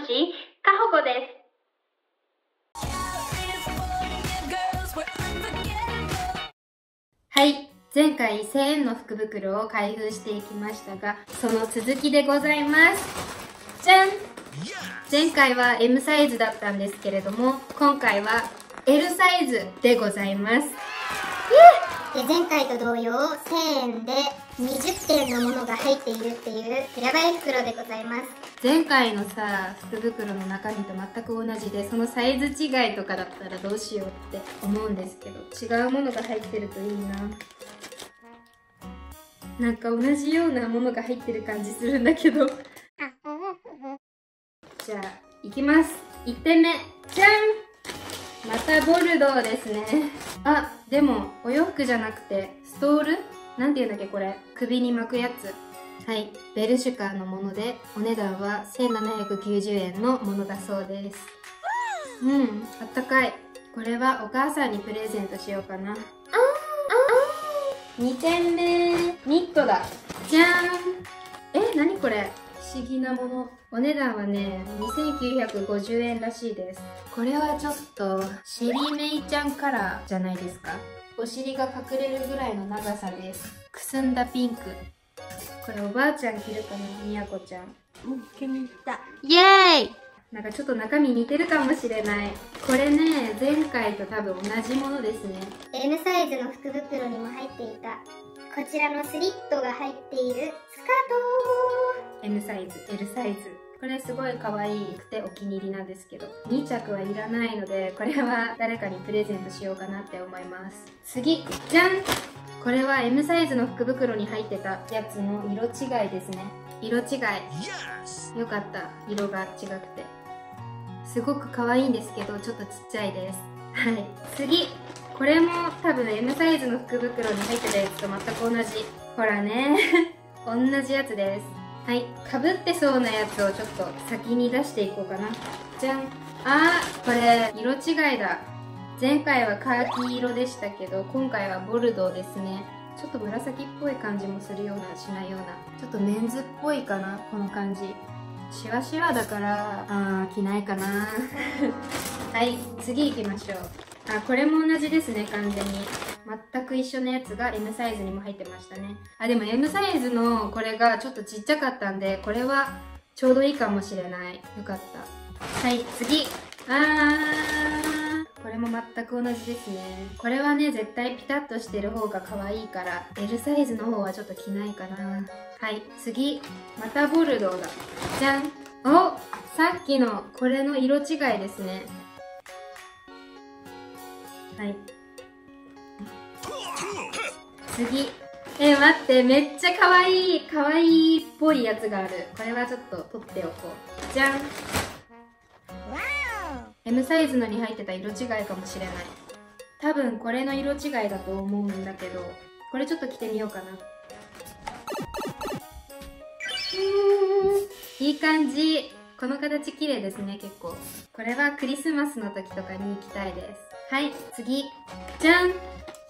かほこです。はい。前回1000円の福袋を開封していきましたが、その続きでございます。じゃん前回は M サイズだったんですけれども、今回は L サイズでございます。で前回と同様1000円で20点のものが入っているっていうやばい袋でございます。前回のさ福袋の中身と全く同じでそのサイズ違いとかだったらどうしようって思うんですけど違うものが入ってるといいな。なんか同じようなものが入ってる感じするんだけど。じゃあいきます。1点目。じゃんまたボルドーですね。あでもお洋服じゃなくてストール？なんて言うんだっけこれ。首に巻くやつ。はい。ベルシュカーのものでお値段は1790円のものだそうです。うん。あったかい。これはお母さんにプレゼントしようかな。あ2点目ニットだ。じゃーん。え何これ？不思議なもの。お値段はね2950円らしいです。これはちょっとシェリーメイちゃんカラーじゃないですか？お尻が隠れるぐらいの長さです。くすんだピンク。これおばあちゃん着るかなみやこちゃん。うん気に入った。イエーイ！なんかちょっと中身似てるかもしれない。これね前回と多分同じものですね。M サイズの福袋にも入っていたこちらのスリットが入っているスカート M サイズ L サイズ。これすごい可愛くてお気に入りなんですけど2着はいらないのでこれは誰かにプレゼントしようかなって思います。次じゃん。これは M サイズの福袋に入ってたやつの色違いですね。色違い。よかった。色が違くて。すごく可愛いんですけどちょっとちっちゃいです。はい。次。これも多分 M サイズの福袋に入ってたやつと全く同じ。ほらね同じやつです。はい。かぶってそうなやつをちょっと先に出していこうかな。じゃん。あーこれ色違いだ。前回はカーキ色でしたけど今回はボルドーですね。ちょっと紫っぽい感じもするようなしないような。ちょっとメンズっぽいかなこの感じ。シワシワだからあー着ないかな。はい次行きましょう。あ、これも同じですね、完全に。全く一緒のやつが M サイズにも入ってましたね。あ、でも M サイズのこれがちょっとちっちゃかったんで、これはちょうどいいかもしれない。よかった。はい、次。あー。これも全く同じですね。これはね、絶対ピタッとしてる方が可愛いから、L サイズの方はちょっと着ないかな。はい、次。またボルドーだ。じゃん。おさっきのこれの色違いですね。はい次。えー、待ってめっちゃ可愛い可愛いっぽいやつがある。これはちょっと取っておこう。じゃん。M サイズのに入ってた色違いかもしれない。多分これの色違いだと思うんだけどこれちょっと着てみようかな。いい感じ。この形綺麗ですね結構。これはクリスマスの時とかに行きたいです。はい次。じゃん。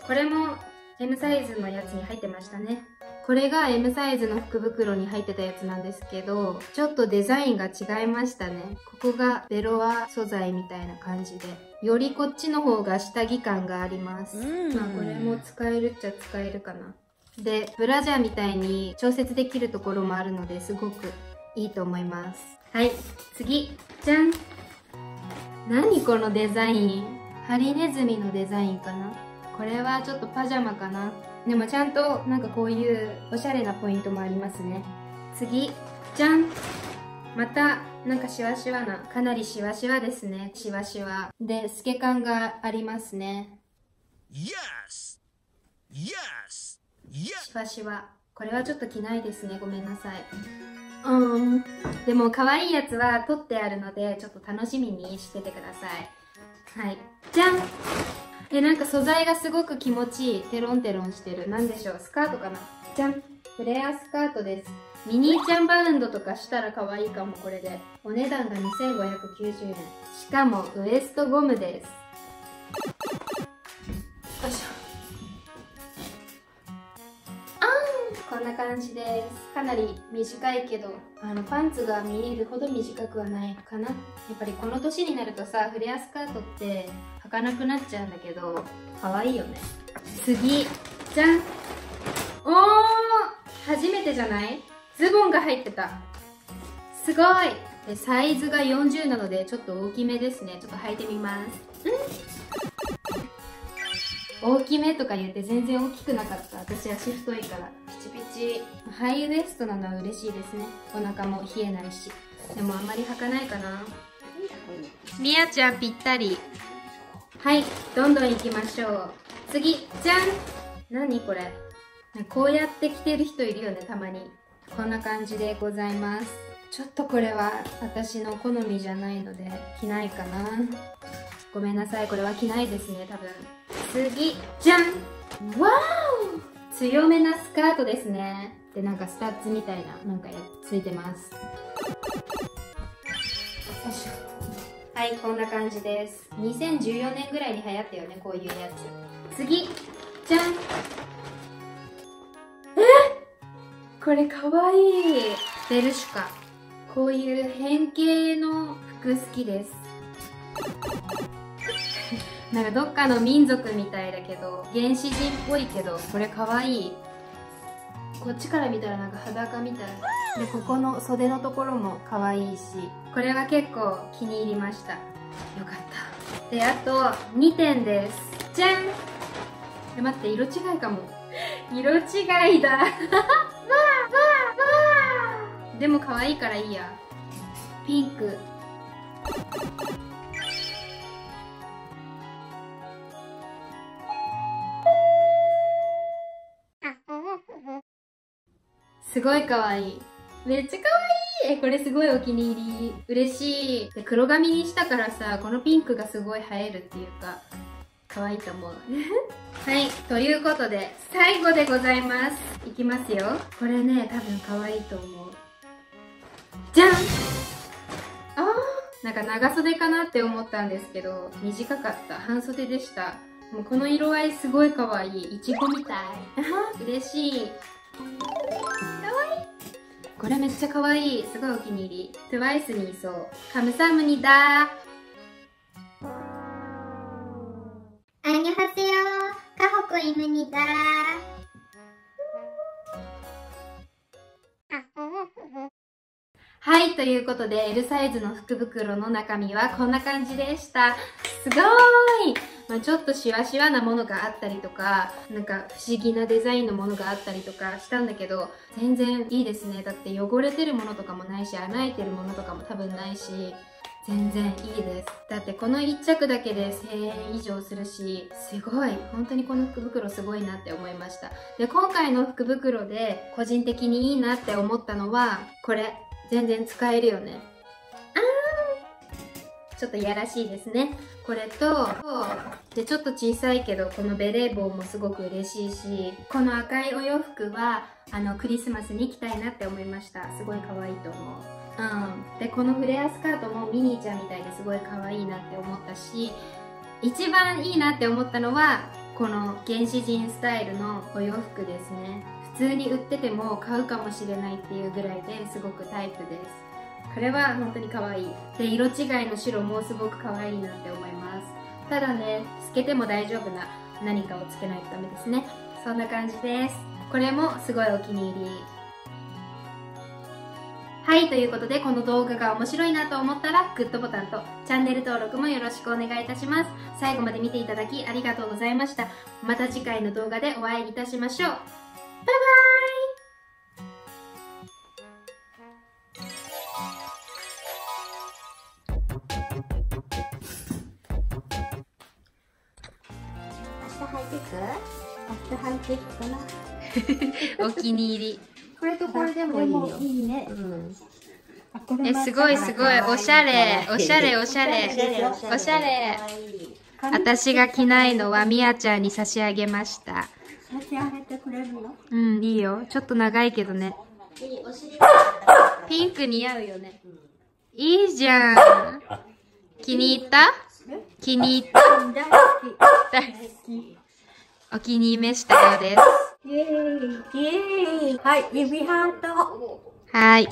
これも M サイズのやつに入ってましたねこれが M サイズの福袋に入ってたやつなんですけど、ちょっとデザインが違いましたね。ここがベロア素材みたいな感じで。よりこっちの方が下着感があります。まあこれも使えるっちゃ使えるかな。で、ブラジャーみたいに調節できるところもあるのですごくいいと思います。はい、次。じゃん何このデザインハリネズミのデザインかなこれはちょっとパジャマかな。でもちゃんとなんかこういうおしゃれなポイントもありますね。次。じゃん。またなんかシワシワな。かなりシワシワですね。シワシワ。で透け感がありますね。Yes! Yes! Yes! シワシワ。これはちょっと着ないですね。ごめんなさい。うん。でも可愛いやつは取ってあるのでちょっと楽しみにしててください。はい。じゃんで、なんか素材がすごく気持ちいい。テロンテロンしてる。何でしょうスカートかなじゃんフレアスカートです。ミニーちゃんバウンドとかしたら可愛いかも、これで。お値段が2590円。しかも、ウエストゴムです。な感じです。かなり短いけどあのパンツが見えるほど短くはないかな。やっぱりこの年になるとさフレアスカートって履かなくなっちゃうんだけど可愛いよね。次じゃん。おー初めてじゃない？ズボンが入ってた。すごい。でサイズが40なのでちょっと大きめですね。ちょっと履いてみます。大きめとか言って全然大きくなかった。私は足太いから。ピチピチハイウエストなのは嬉しいですね。お腹も冷えないし。でもあんまり履かないかな。みやちゃんぴったり。はいどんどん行きましょう。次じゃん。何これ。こうやって着てる人いるよねたまに。こんな感じでございます。ちょっとこれは私の好みじゃないので着ないかな。ごめんなさいこれは着ないですね多分。次じゃん。わーお強めなスカートですね。でなんかスタッズみたいななんかついてます。はいこんな感じです。2014年ぐらいに流行ったよねこういうやつ。次じゃん。え？これかわいい。 Bershka。こういう変形の服好きですなんかどっかの民族みたいだけど原始人っぽいけどこれかわい。いこっちから見たらなんか裸みたい。でここの袖のところも可愛いし。これは結構気に入りました。よかった。であと2点です。じゃん。え待って色違いかも。色違いだ。でも可愛いからいいや。ピンクすごい可愛い。めっちゃ可愛い。えこれすごいお気に入り。嬉しい。で黒髪にしたからさこのピンクがすごい映えるっていうか可愛いと思う。はいということで最後でございます。いきますよ。これね多分可愛いと思う。じゃん。あーなんか長袖かなって思ったんですけど短かった。半袖でした。もうこの色合いすごい可愛い。いちごみたい。嬉しい。これめっちゃ可愛い。すごいお気に入り。TWICE にいそう。カムサムニダアンニョハセヨカホコイムニダはいということで L サイズの福袋の中身はこんな感じでした。すごーい、まあ、ちょっとシワシワなものがあったりとかなんか不思議なデザインのものがあったりとかしたんだけど全然いいですね。だって汚れてるものとかもないし穴開いてるものとかも多分ないし全然いいです。だってこの1着だけで1000円以上するしすごい。本当にこの福袋すごいなって思いました。で今回の福袋で個人的にいいなって思ったのはこれ。全然使えるよね。ちょっといやらしいですね。これとでちょっと小さいけどこのベレー帽もすごく嬉しいしこの赤いお洋服はあのクリスマスに着たいなって思いました。すごい可愛いと思う。うん、でこのフレアスカートもミニーちゃんみたいですごい可愛いなって思ったし一番いいなって思ったのはこの原始人スタイルのお洋服ですね。普通に売ってても買うかもしれないっていうぐらいですごくタイプです。これは本当に可愛いで色違いの白もすごく可愛いなって思いますただね透けても大丈夫な何かをつけないとダメですねそんな感じですこれもすごいお気に入りはい、ということでこの動画が面白いなと思ったらグッドボタンとチャンネル登録もよろしくお願いいたします。最後まで見ていただきありがとうございました。また次回の動画でお会いいたしましょう。バイバーイ明日履いていくかなお気に入り。これとこれでもいいよいいねうんえ、すごいすごい。おしゃれ。おしゃれおしゃれ。おしゃれ。私が着ないのはみやちゃんに差し上げました。差し上げてくれるの？うん、いいよ。ちょっと長いけどね。ピンク似合うよね。いいじゃん。気に入った？気に入った？大好き大好き。お気に召したようです。イェーイイェーイはい、指ハートはい。